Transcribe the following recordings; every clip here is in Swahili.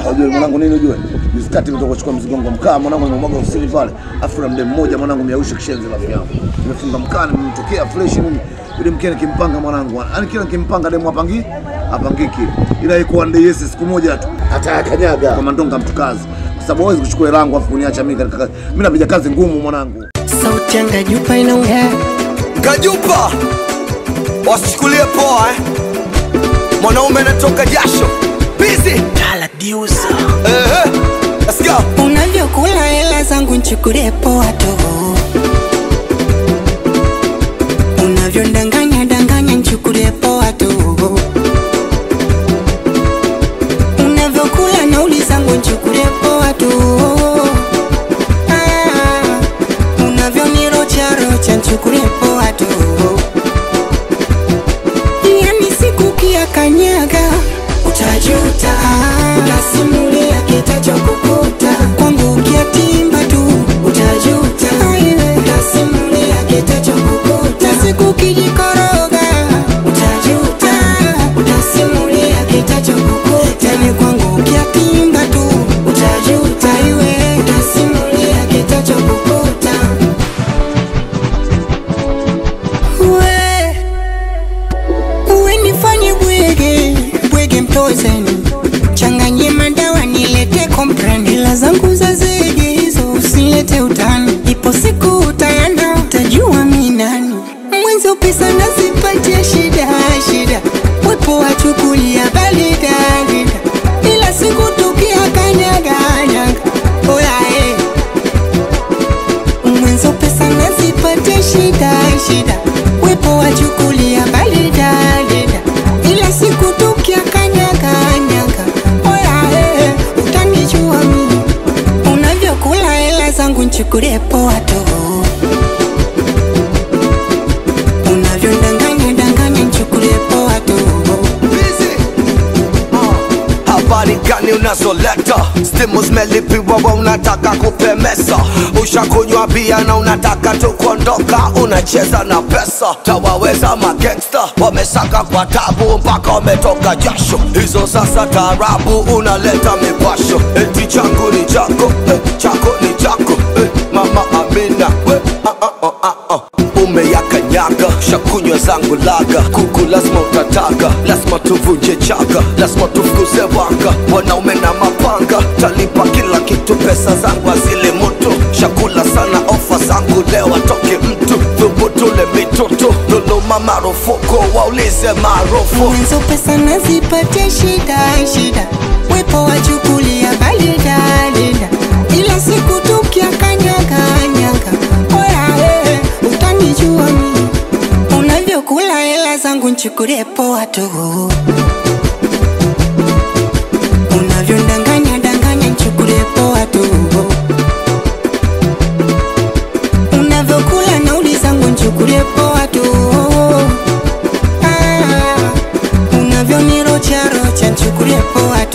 Unajua mwanangu nini unajua? Miskati nimetoka kuchukua mzigo wangu wa mkaa mwanangu nimemwaga ofisini pale. Afu na mde mmoja mwanangu miausha kishenzi rafiki yangu. Nimefunga mkaa nimemtokea fresh mimi. Yule mke nikimpanga mwanangu. Yaani kila nikimpanga demu apangi apangiki. Ila iko one yes siku moja tu. Atakanyaga. Kwa mandonga mtukazi. Kwa sababu hawezi kuchukua hela yangu afu kuniacha mimi katika kazi. Mimi napiga kazi ngumu mwanangu. sauti ya Ngajupa inaongea Ngajupa. wasichukulie poa eh. Mwanaume anatoka jasho busy. Hela zangu nchukulie poa mwenzo pesa nazipatia shida shida. Wepo wachukulia balidalida ila siku tukia kanyaganyaga oyae Mwanzo pesa nazipatia shida shida. Wepo wachukulia balidalida ila siku tukia kanyaganyaga oyae utanijua mimi. Unavyokula hela zangu nchukulie poa tu gani unazoleta? Stimu zimelipiwa wa unataka kupemesa ushakunywa bia na unataka tu kuondoka? Unacheza na pesa? Tawaweza magangsta wamesaka kwa tabu mpaka wametoka jasho. Hizo sasa taarabu unaleta mipasho. Eti changu ni chako eh, chako ni chako eh, mama amina we, ah, ah, ah, ah, ah. umeyakanyaga shakunywa zangu laga. Kuku lazima utataga lazima tuvunje chaka, lazima tufukuze wanga wanaume na mapanga talipa kila kitu pesa zangu azile mutu shakula sana ofa zangu leo atoke mtu thubutule mitoto nunuma marufuku waulize maarufu Mwanzo pesa nazipatia shida shida wepo wachukulia balidalida ila siku tukia kanyaganyaga oyae utanijua mimi unavyokula hela zangu nchukulie poa tu. Unavyondanganya danganya nchukulie nauli zangu nchukulie poa tu. Ah, unavyonirocharocha nchukulie poa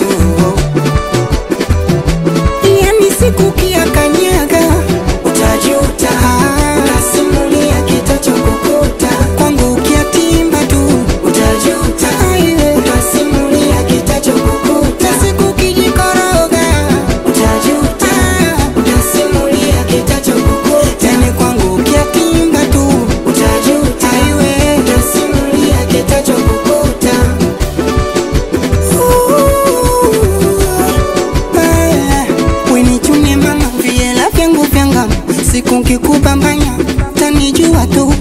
siwezi kunkikubambanya, tanijua tu.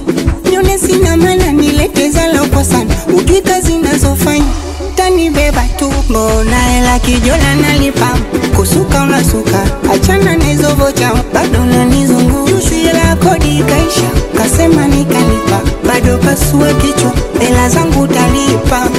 Nyone sina mana nilete zala sana, ujui kazi unazofanya tanibeba tu, mbona hela kijola nalipa, kusuka unasuka, achana na bado nanizungu, juzi la kodi kaisha, kasema nikalipa, bado pasua kichwa, hela zangu talipa